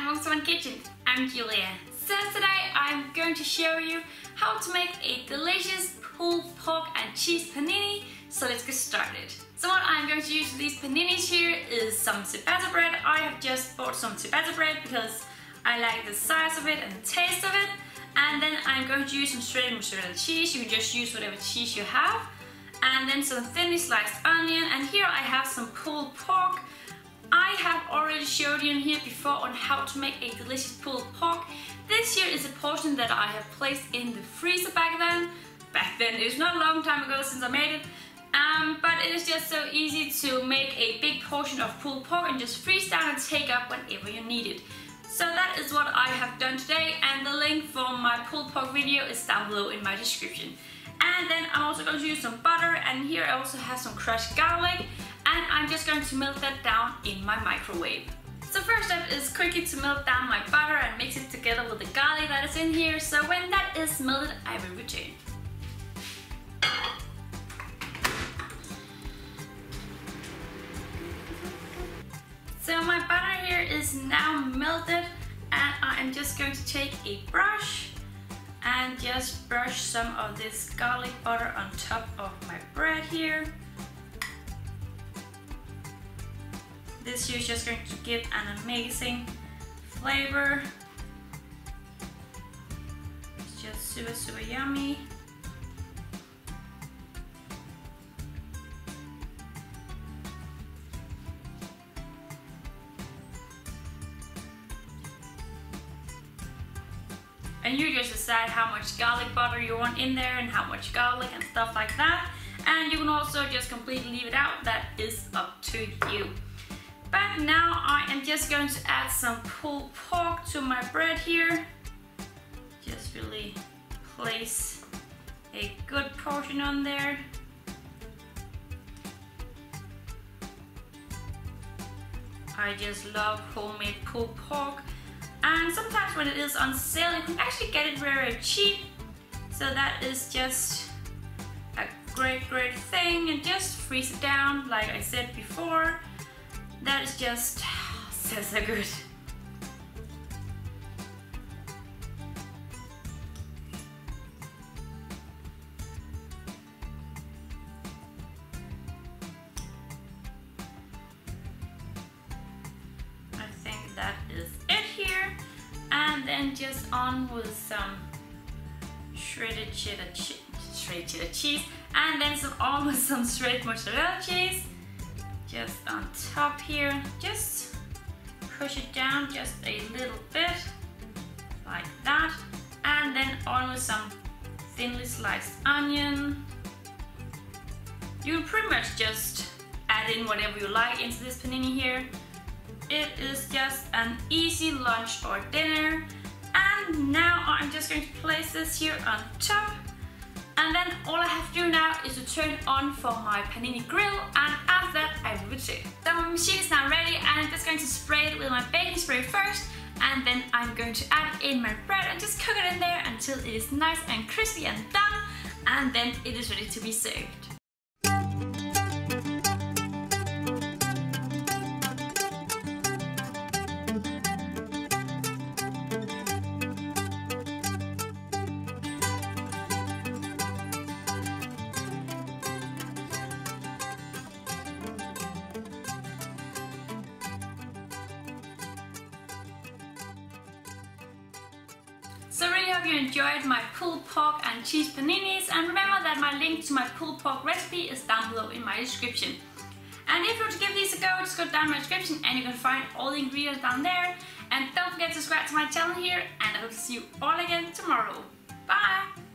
to my kitchen. I'm Julia. So today I'm going to show you how to make a delicious pulled pork and cheese panini. So let's get started. So what I'm going to use for these paninis here is some ciabatta bread. I have just bought some ciabatta bread because I like the size of it and the taste of it. And then I'm going to use some shredded mozzarella cheese. You can just use whatever cheese you have. And then some thinly sliced onion. And here I have some pulled pork. I have already showed you in here before on how to make a delicious pulled pork. This here is a portion that I have placed in the freezer back then. Back then, it was not a long time ago since I made it. Um, but it is just so easy to make a big portion of pulled pork and just freeze down and take up whenever you need it. So that is what I have done today and the link for my pulled pork video is down below in my description. And then I'm also going to use some butter and here I also have some crushed garlic and I'm just going to melt that down in my microwave. So first step is quickly to melt down my butter and mix it together with the garlic that is in here. So when that is melted, I will return. So my butter here is now melted and I'm just going to take a brush and just brush some of this garlic butter on top of my bread here. This is just going to give an amazing flavor. It's just super super yummy. and you just decide how much garlic butter you want in there and how much garlic and stuff like that and you can also just completely leave it out that is up to you but now I am just going to add some pulled pork to my bread here. Just really place a good portion on there. I just love homemade pulled pork. And sometimes when it is on sale you can actually get it very cheap. So that is just a great great thing. And just freeze it down like I said before that is just so so good I think that is it here. and then just on with some shredded cheddar, che shredded cheddar cheese. And then some on with some shredded mozzarella cheese just on top here just push it down just a little bit like that and then on with some thinly sliced onion you pretty much just add in whatever you like into this panini here it is just an easy lunch or dinner. And now I'm just going to place this here on top. And then all I have to do now is to turn on for my panini grill and after that I will return. So my machine is now ready and I'm just going to spray it with my baking spray first and then I'm going to add in my bread and just cook it in there until it is nice and crispy and done and then it is ready to be served. Hope you enjoyed my pulled pork and cheese paninis and remember that my link to my pulled pork recipe is down below in my description. And if you want to give these a go, just go down in my description and you can find all the ingredients down there. And don't forget to subscribe to my channel here and I hope to see you all again tomorrow. Bye!